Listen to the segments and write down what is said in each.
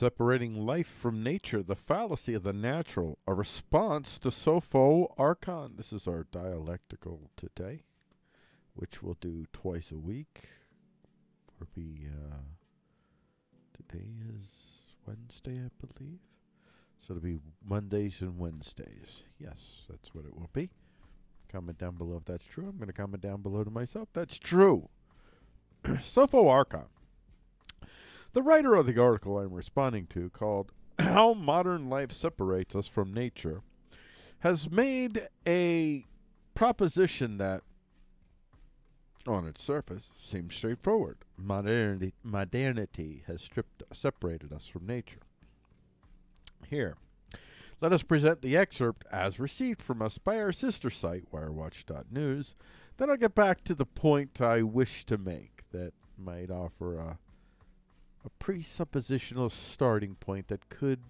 Separating life from nature, the fallacy of the natural, a response to Sofo Archon. This is our dialectical today, which we'll do twice a week. It'll be, uh, today is Wednesday, I believe. So it'll be Mondays and Wednesdays. Yes, that's what it will be. Comment down below if that's true. I'm going to comment down below to myself. That's true. Sofo Archon. The writer of the article I'm responding to, called How Modern Life Separates Us from Nature, has made a proposition that, on its surface, seems straightforward. Modernity, modernity has stripped, separated us from nature. Here, let us present the excerpt as received from us by our sister site, wirewatch.news. Then I'll get back to the point I wish to make that might offer a a presuppositional starting point that could.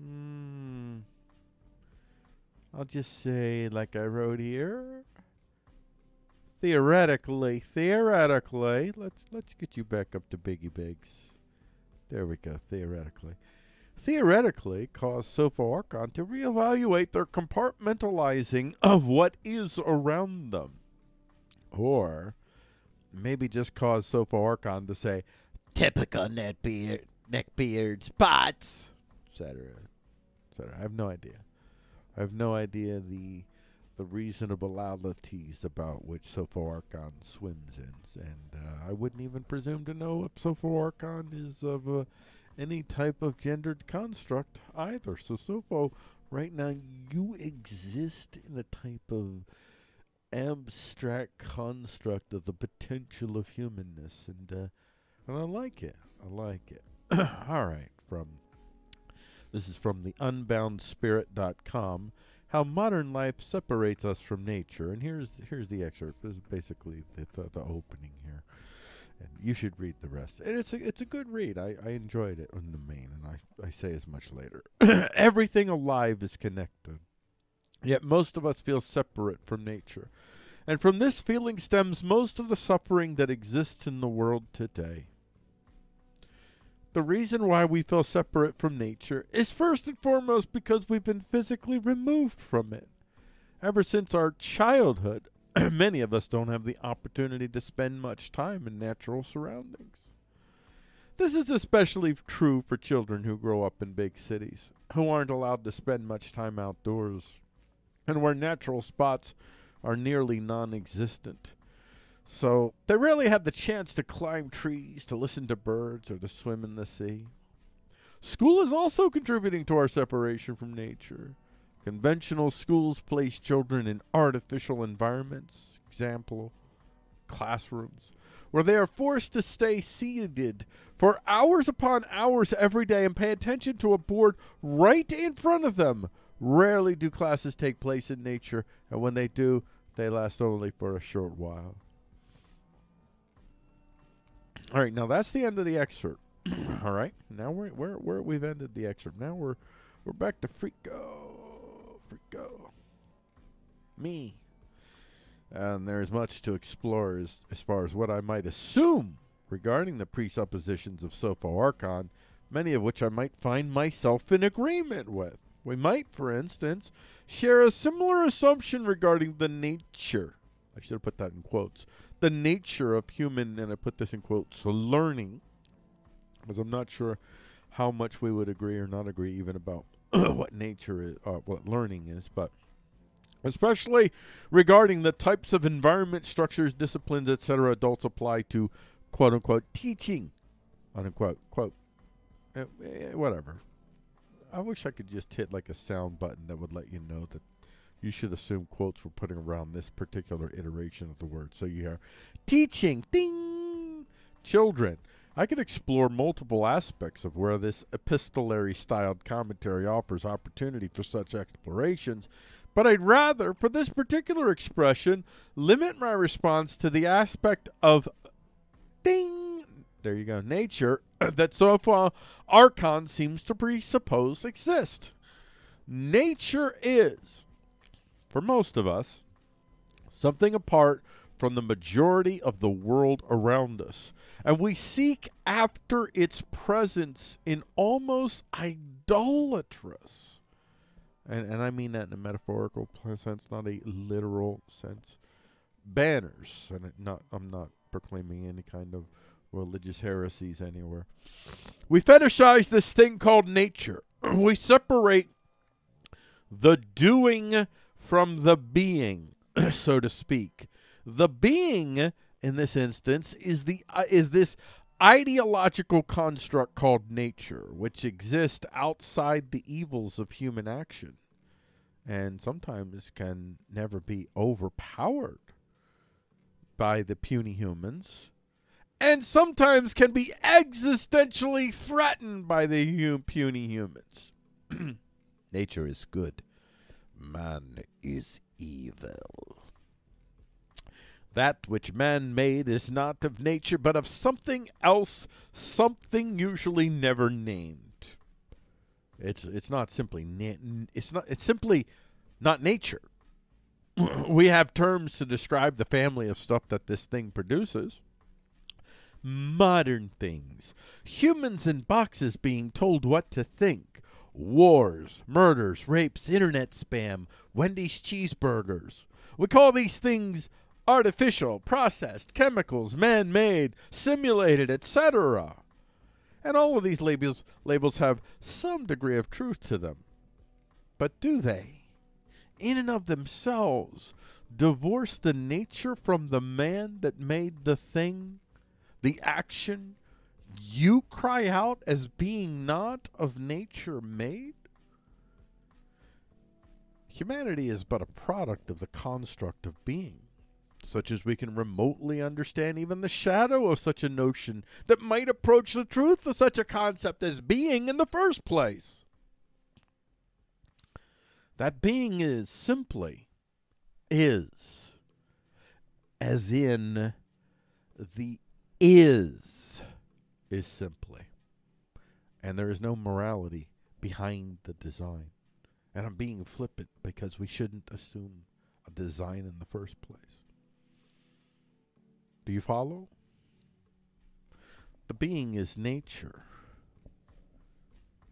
Hmm. I'll just say, like I wrote here. Theoretically, theoretically, let's let's get you back up to Biggie Biggs. There we go. Theoretically, theoretically, cause Sofo Archon to reevaluate their compartmentalizing of what is around them, or maybe just cause Sofo Archon to say, typical neckbeard, neckbeard spots, etc., etc. I have no idea. I have no idea the the reasonabilities about which Sofo Archon swims in, and uh, I wouldn't even presume to know if Sofo Archon is of any type of gendered construct either. So Sofo, right now, you exist in a type of abstract construct of the potential of humanness, and uh, and I like it. I like it. All right, from this is from the unboundspirit.com. How modern life separates us from nature, and here's here's the excerpt. This is basically the, the, the opening here, and you should read the rest. And it's a it's a good read. I, I enjoyed it in the main, and I I say as much later. Everything alive is connected. Yet most of us feel separate from nature. And from this feeling stems most of the suffering that exists in the world today. The reason why we feel separate from nature is first and foremost because we've been physically removed from it. Ever since our childhood, many of us don't have the opportunity to spend much time in natural surroundings. This is especially true for children who grow up in big cities, who aren't allowed to spend much time outdoors and where natural spots are nearly non existent. So they rarely have the chance to climb trees, to listen to birds, or to swim in the sea. School is also contributing to our separation from nature. Conventional schools place children in artificial environments, example, classrooms, where they are forced to stay seated for hours upon hours every day and pay attention to a board right in front of them Rarely do classes take place in nature, and when they do, they last only for a short while. All right, now that's the end of the excerpt. All right, now we're where where we've ended the excerpt. Now we're we're back to Frico, Frico, me, and there's much to explore as as far as what I might assume regarding the presuppositions of Sofo Archon, many of which I might find myself in agreement with. We might, for instance, share a similar assumption regarding the nature. I should have put that in quotes. The nature of human, and I put this in quotes, learning, because I'm not sure how much we would agree or not agree even about what nature is, uh, what learning is, but especially regarding the types of environment, structures, disciplines, etc. adults apply to quote unquote teaching, unquote, quote, uh, whatever. I wish I could just hit like a sound button that would let you know that you should assume quotes were putting around this particular iteration of the word. So you hear teaching, ding, children. I could explore multiple aspects of where this epistolary styled commentary offers opportunity for such explorations, but I'd rather, for this particular expression, limit my response to the aspect of ding there you go, nature that Sofo Archon seems to presuppose exist. Nature is, for most of us, something apart from the majority of the world around us, and we seek after its presence in almost idolatrous, and, and I mean that in a metaphorical sense, not a literal sense, banners, and it not I'm not proclaiming any kind of religious heresies anywhere. We fetishize this thing called nature. we separate the doing from the being, so to speak. The being in this instance is the uh, is this ideological construct called nature, which exists outside the evils of human action, and sometimes can never be overpowered by the puny humans, and sometimes can be existentially threatened by the hum- puny humans. nature is good, man is evil. That which man made is not of nature, but of something else, something usually never named. It's it's not simply na- it's not it's simply not nature. we have terms to describe the family of stuff that this thing produces. Modern things, humans in boxes being told what to think, wars, murders, rapes, internet spam, Wendy's cheeseburgers. We call these things artificial, processed, chemicals, man made, simulated, etc. And all of these labels, labels have some degree of truth to them. But do they, in and of themselves, divorce the nature from the man that made the thing, the action you cry out as being not of nature made? Humanity is but a product of the construct of being such as we can remotely understand even the shadow of such a notion that might approach the truth of such a concept as being in the first place. That being is simply is, as in the is is simply. And there is no morality behind the design. And I'm being flippant because we shouldn't assume a design in the first place. Do you follow? The being is nature,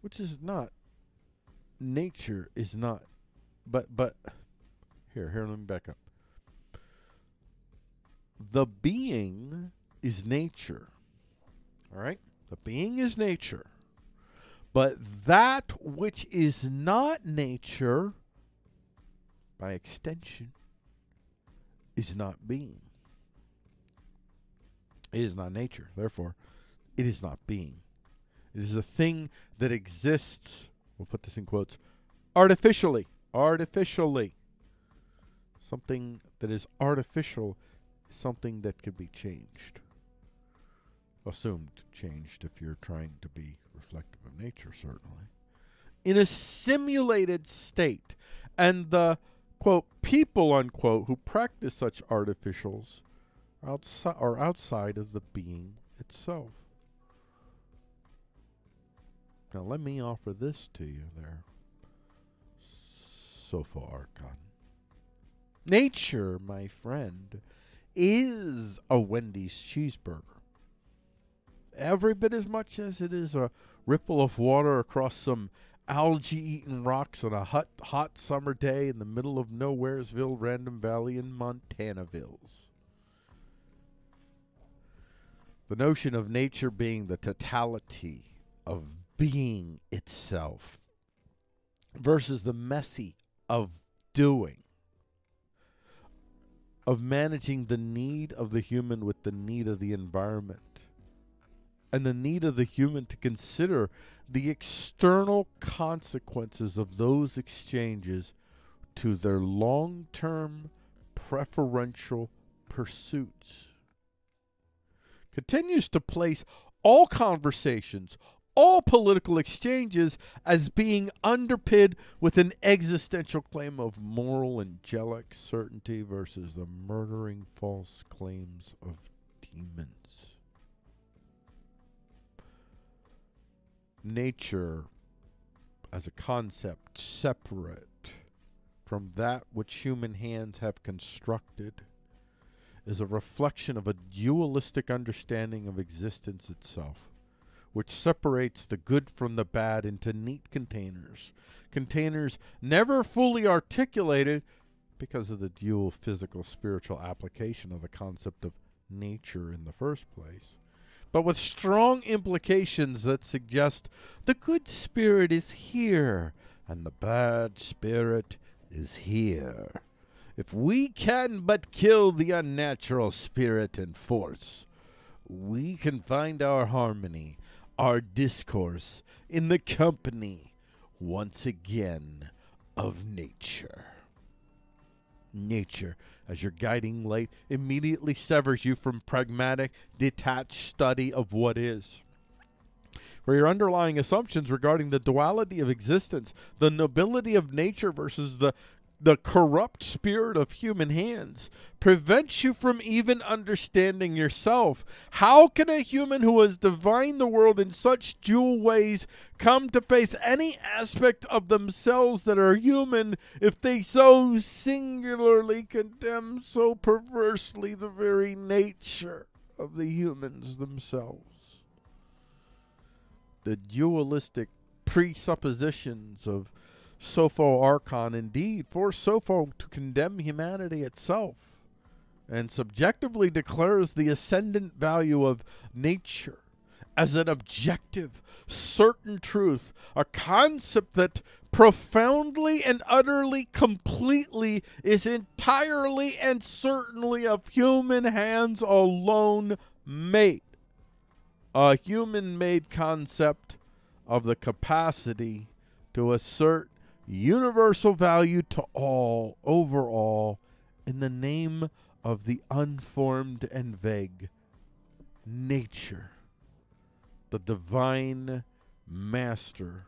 which is not. Nature is not, but but here here let me back up. The being is nature. All right, the being is nature, but that which is not nature, by extension, is not being. It is not nature. Therefore, it is not being. It is a thing that exists, we'll put this in quotes, artificially. Artificially. Something that is artificial is something that can be changed. Assumed changed if you're trying to be reflective of nature, certainly. In a simulated state. And the, quote, people, unquote, who practice such artificials outside or outside of the being itself. Now let me offer this to you there. So far, God. Nature, my friend, is a Wendy's cheeseburger. Every bit as much as it is a ripple of water across some algae eaten rocks on a hot, hot summer day in the middle of Nowheresville, Random Valley in Montanavilles. The notion of nature being the totality of being itself versus the messy of doing, of managing the need of the human with the need of the environment, and the need of the human to consider the external consequences of those exchanges to their long term preferential pursuits continues to place all conversations, all political exchanges as being underpinned with an existential claim of moral angelic certainty versus the murdering false claims of demons. Nature as a concept separate from that which human hands have constructed is a reflection of a dualistic understanding of existence itself, which separates the good from the bad into neat containers, containers never fully articulated because of the dual physical spiritual application of the concept of nature in the first place, but with strong implications that suggest the good spirit is here and the bad spirit is here. If we can but kill the unnatural spirit and force, we can find our harmony, our discourse in the company, once again, of nature. Nature, as your guiding light, immediately severs you from pragmatic, detached study of what is. For your underlying assumptions regarding the duality of existence, the nobility of nature versus the the corrupt spirit of human hands prevents you from even understanding yourself. How can a human who has divined the world in such dual ways come to face any aspect of themselves that are human if they so singularly condemn so perversely the very nature of the humans themselves? the dualistic presuppositions of Sofo Archon indeed force Sofo to condemn humanity itself and subjectively declares the ascendant value of nature as an objective, certain truth, a concept that profoundly and utterly, completely is entirely and certainly of human hands alone made. A human made concept of the capacity to assert universal value to all, overall, in the name of the unformed and vague nature, the divine master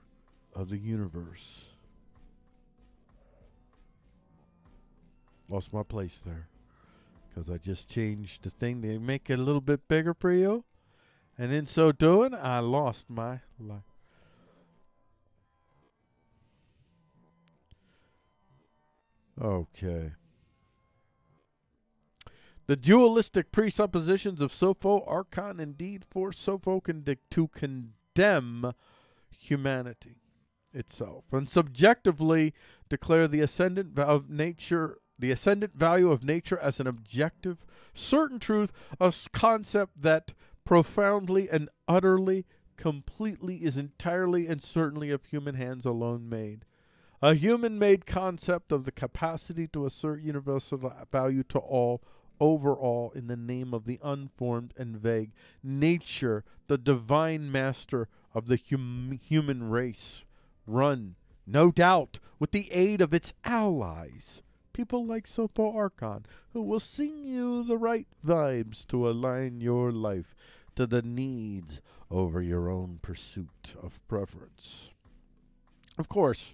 of the universe. Lost my place there because I just changed the thing to make it a little bit bigger for you. And in so doing, I lost my life. Okay. The dualistic presuppositions of Sofo Archon indeed force Sofo to condemn humanity itself and subjectively declare the ascendant of nature the ascendant value of nature as an objective certain truth a concept that profoundly and utterly, completely, is entirely and certainly of human hands alone made. A human made concept of the capacity to assert universal value to all, overall, in the name of the unformed and vague. Nature, the divine master of the hum- human race, run, no doubt, with the aid of its allies people like Sofo Archon, who will sing you the right vibes to align your life to the needs over your own pursuit of preference. Of course,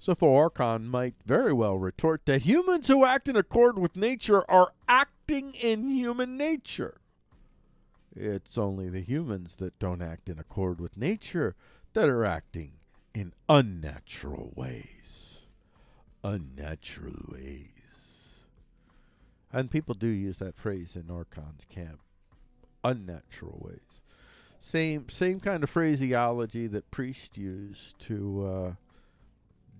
Sofo Archon might very well retort that humans who act in accord with nature are acting in human nature. It's only the humans that don't act in accord with nature that are acting in unnatural ways unnatural ways. And people do use that phrase in Archon's camp. Unnatural ways. Same same kind of phraseology that priests use to uh,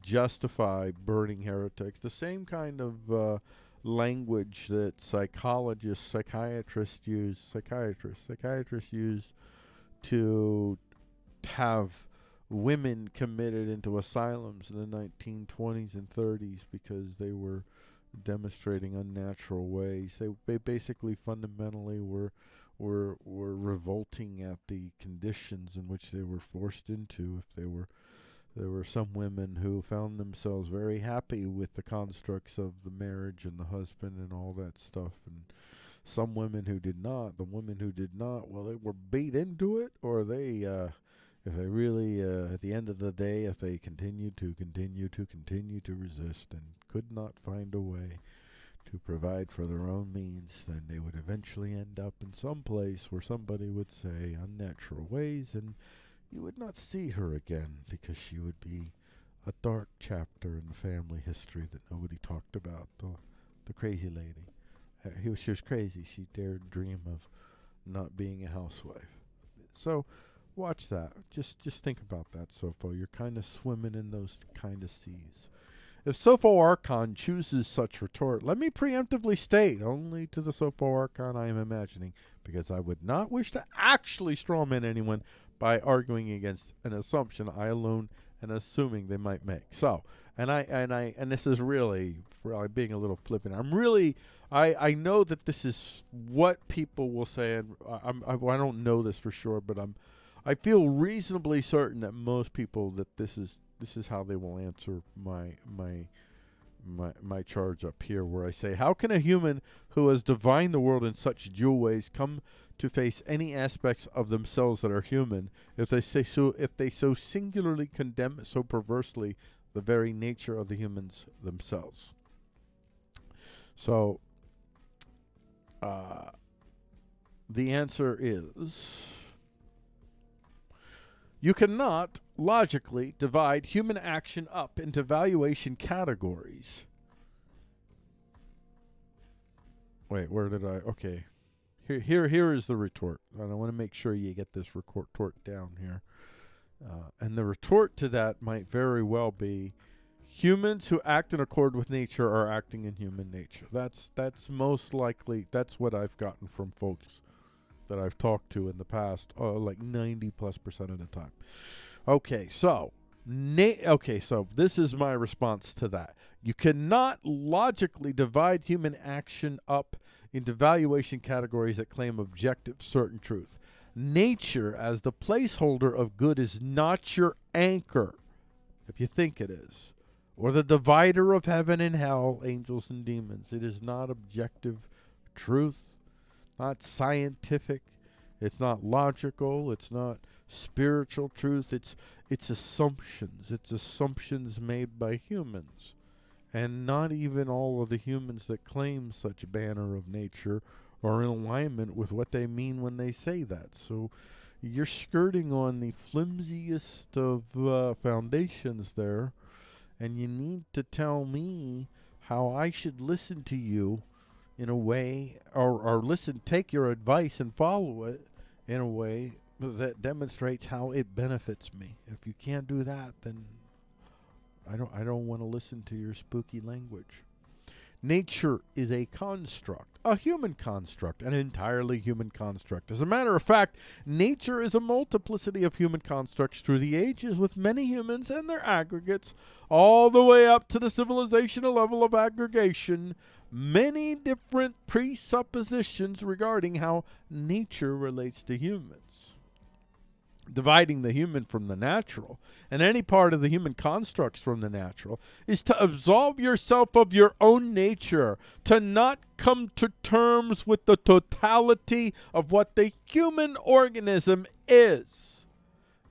justify burning heretics. The same kind of uh, language that psychologists, psychiatrists use, psychiatrists, psychiatrists use to have women committed into asylums in the 1920s and 30s because they were demonstrating unnatural ways. They they basically fundamentally were were were revolting at the conditions in which they were forced into. If they were there were some women who found themselves very happy with the constructs of the marriage and the husband and all that stuff and some women who did not. The women who did not, well, they were beat into it, or they uh, if they really, uh, at the end of the day, if they continued to continue to continue to resist and could not find a way to provide for their own means, then they would eventually end up in some place where somebody would say unnatural ways, and you would not see her again because she would be a dark chapter in the family history that nobody talked about, the, the crazy lady. Uh, he was, she was crazy. She dared dream of not being a housewife. So watch that. Just just think about that, Sofo. You're kind of swimming in those kind of seas. If Sofo Archon chooses such retort, let me preemptively state, only to the Sofo Archon I am imagining, because I would not wish to actually strawman anyone by arguing against an assumption I alone and assuming they might make. So, and I and I and this is really, really being a little flippant. I'm really, I I know that this is what people will say, and I'm I, I don't know this for sure, but I'm, I feel reasonably certain that most people that this is this is how they will answer my my my my charge up here where I say how can a human who has divined the world in such dual ways come to face any aspects of themselves that are human if they say so if they so singularly condemn so perversely the very nature of the humans themselves so uh, the answer is you cannot logically divide human action up into valuation categories. Wait, where did I? Okay. Here, here, here is the retort. And I want to make sure you get this retort down here. Uh, and the retort to that might very well be humans who act in accord with nature are acting in human nature. That's that's most likely that's what I've gotten from folks that I've talked to in the past, uh, like 90 plus percent of the time. Okay, so na- okay, so this is my response to that. You cannot logically divide human action up into valuation categories that claim objective certain truth. Nature as the placeholder of good is not your anchor, if you think it is, or the divider of heaven and hell, angels and demons. It is not objective truth not scientific. It's not logical. It's not spiritual truth. It's it's assumptions. It's assumptions made by humans. And not even all of the humans that claim such banner of nature are in alignment with what they mean when they say that. So you're skirting on the flimsiest of uh, foundations there, and you need to tell me how I should listen to you in a way, or, or listen, take your advice and follow it in a way that demonstrates how it benefits me. If you can't do that, then I don't I don't want to listen to your spooky language. Nature is a construct, a human construct, an entirely human construct. As a matter of fact, nature is a multiplicity of human constructs through the ages, with many humans and their aggregates, all the way up to the civilizational level of aggregation, many different presuppositions regarding how nature relates to humans dividing the human from the natural and any part of the human constructs from the natural is to absolve yourself of your own nature, to not come to terms with the totality of what the human organism is.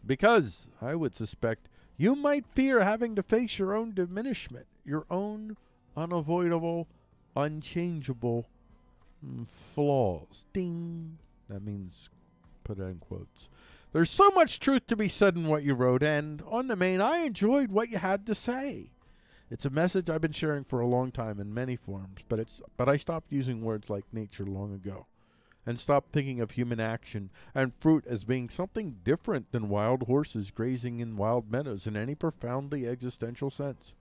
Because I would suspect you might fear having to face your own diminishment, your own unavoidable, unchangeable mm, flaws. Ding. That means put it in quotes. There's so much truth to be said in what you wrote, and on the main, I enjoyed what you had to say. It's a message I've been sharing for a long time in many forms, but it's but I stopped using words like nature long ago and stopped thinking of human action and fruit as being something different than wild horses grazing in wild meadows in any profoundly existential sense,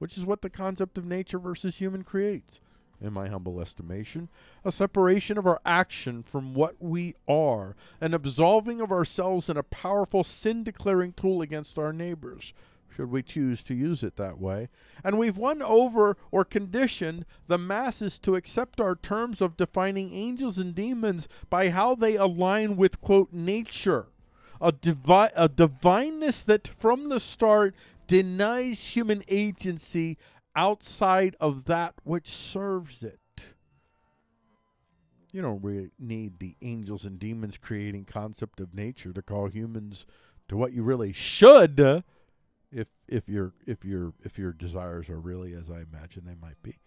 which is what the concept of nature versus human creates in my humble estimation, a separation of our action from what we are, an absolving of ourselves in a powerful sin declaring tool against our neighbors, should we choose to use it that way. And we've won over or conditioned the masses to accept our terms of defining angels and demons by how they align with, quote, nature. A, divi- a divineness that from the start denies human agency outside of that which serves it. You don't really need the angels and demons creating concept of nature to call humans to what you really should if if your if your if your desires are really as I imagine they might be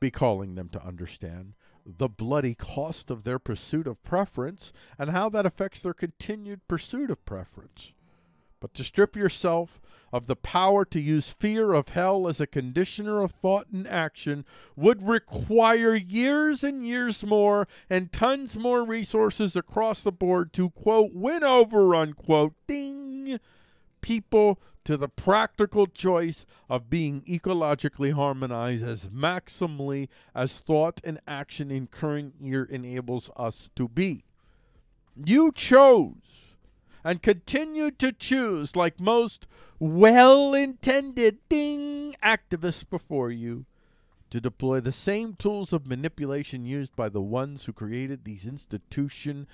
be calling them to understand the bloody cost of their pursuit of preference and how that affects their continued pursuit of preference But to strip yourself of the power to use fear of hell as a conditioner of thought and action would require years and years more and tons more resources across the board to, quote, win over, unquote, ding, people to the practical choice of being ecologically harmonized as maximally as thought and action in current year enables us to be. You chose and continue to choose, like most well intended ding activists before you, to deploy the same tools of manipulation used by the ones who created these institution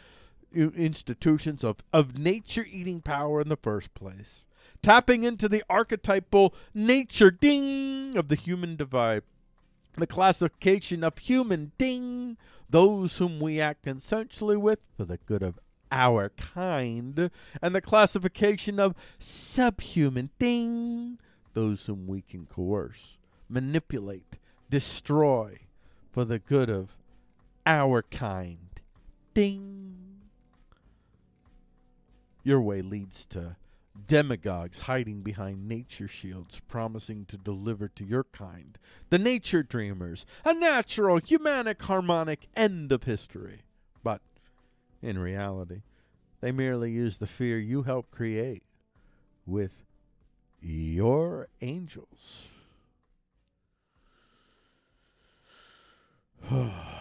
institutions of, of nature eating power in the first place tapping into the archetypal nature ding of the human divide. The classification of human ding, those whom we act consensually with for the good of our kind, and the classification of subhuman ding, those whom we can coerce, manipulate, destroy for the good of our kind. Ding. Your way leads to demagogues hiding behind nature shields, promising to deliver to your kind, the nature dreamers, a natural, humanic, harmonic end of history. But in reality, they merely use the fear you help create with your angels.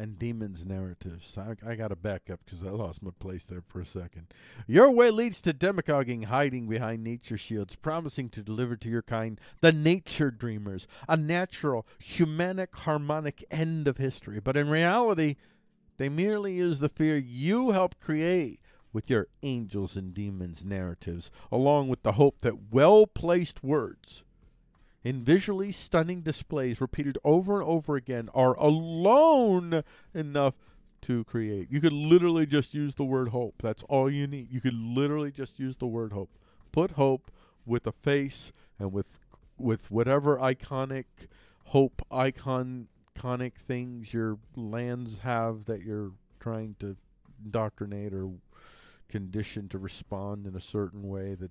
and demons narratives. I, I got to back up because I lost my place there for a second. Your way leads to demagoguing, hiding behind nature shields, promising to deliver to your kind the nature dreamers, a natural, humanic, harmonic end of history. But in reality, they merely use the fear you helped create with your angels and demons narratives, along with the hope that well placed words in visually stunning displays repeated over and over again are alone enough to create. You could literally just use the word hope. That's all you need. You could literally just use the word hope. Put hope with a face and with with whatever iconic hope icon iconic things your lands have that you're trying to indoctrinate or condition to respond in a certain way that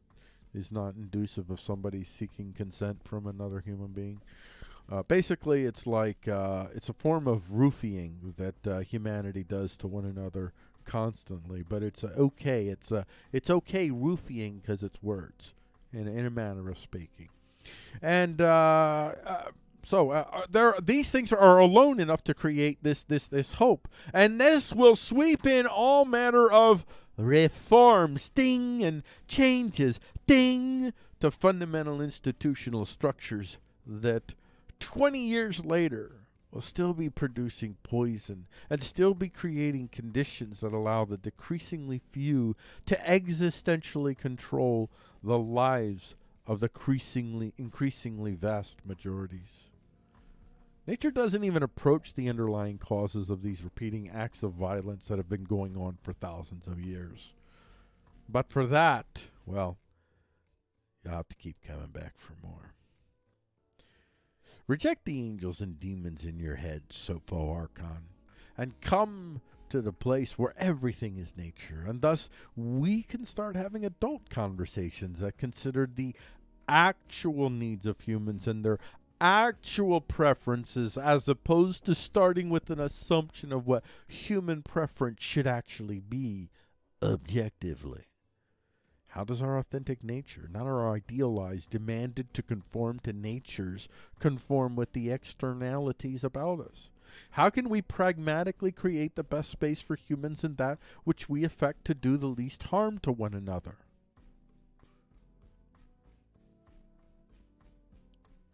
is not inducive of somebody seeking consent from another human being. Uh, basically, it's like uh, it's a form of roofing that uh, humanity does to one another constantly. But it's uh, okay. It's uh, it's okay roofing because it's words, in in a manner of speaking. And uh, so there, these things are alone enough to create this this this hope, and this will sweep in all manner of reforms, ding, and changes, ding, to fundamental institutional structures that 20 years later will still be producing poison and still be creating conditions that allow the decreasingly few to existentially control the lives of the increasingly, increasingly vast majorities. Nature doesn't even approach the underlying causes of these repeating acts of violence that have been going on for thousands of years. But for that, well, you'll have to keep coming back for more. Reject the angels and demons in your head, Sofo Archon, and come to the place where everything is nature, and thus we can start having adult conversations that consider the actual needs of humans and their actual preferences as opposed to starting with an assumption of what human preference should actually be objectively. How does our authentic nature, not our idealized, demanded to conform to nature's, conform with the externalities about us? How can we pragmatically create the best space for humans in that which we affect to do the least harm to one another?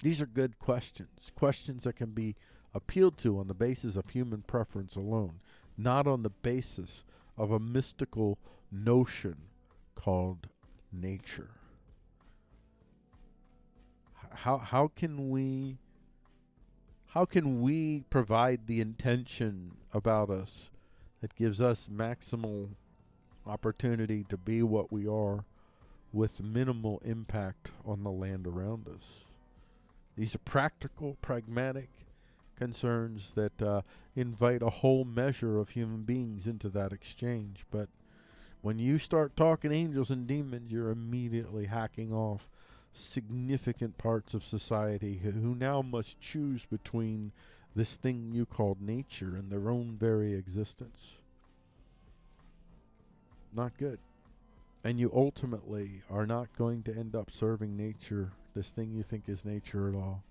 These are good questions, questions that can be appealed to on the basis of human preference alone, not on the basis of a mystical notion called nature. How how can we how can we provide the intention about us that gives us maximal opportunity to be what we are with minimal impact on the land around us? These are practical, pragmatic, concerns that uh, invite a whole measure of human beings into that exchange. But when you start talking angels and demons, you're immediately hacking off significant parts of society who, who now must choose between this thing you called nature and their own very existence. Not good. And you ultimately are not going to end up serving nature, this thing you think is nature at all.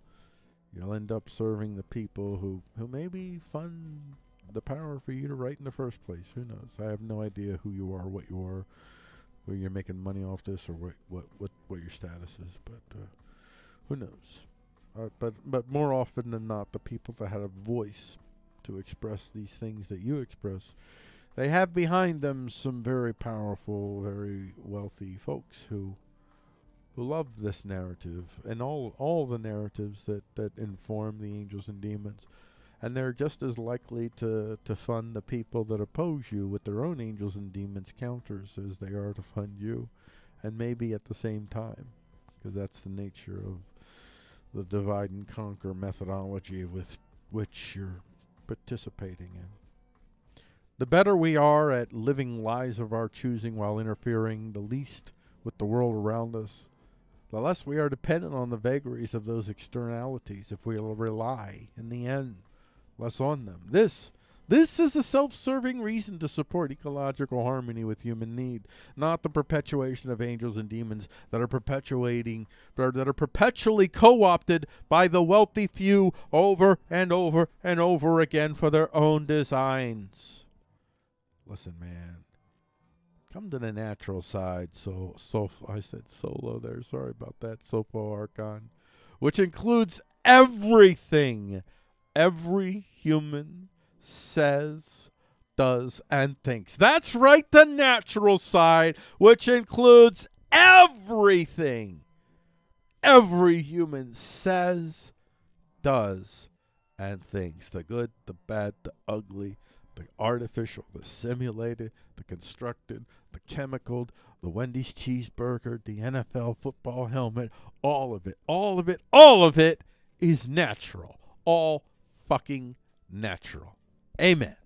You'll end up serving the people who, who maybe fund the power for you to write in the first place. Who knows? I have no idea who you are, what you are, where you're making money off this or what what what, what your status is. But uh, who knows? Uh, but but more often than not, the people that had a voice to express these things that you express, they have behind them some very powerful, very wealthy folks who who love this narrative and all all the narratives that that inform the angels and demons. And they're just as likely to to fund the people that oppose you with their own angels and demons counters as they are to fund you. And maybe at the same time because that's the nature of the divide and conquer methodology with which you're participating in. The better we are at living lives of our choosing while interfering the least with the world around us the less we are dependent on the vagaries of those externalities if we rely, in the end, less on them. This this is a self-serving reason to support ecological harmony with human need, not the perpetuation of angels and demons that are perpetuating that are perpetually co-opted by the wealthy few over and over and over again for their own designs. Listen, man. Come to the natural side. So, so I said solo there. Sorry about that. Sopo Archon, which includes everything every human says, does, and thinks. That's right, the natural side, which includes everything every human says, does, and thinks. The good, the bad, the ugly, the artificial, the simulated, the constructed, the chemical, the Wendy's cheeseburger, the NFL football helmet, all of it, all of it, all of it is natural. All fucking natural. Amen.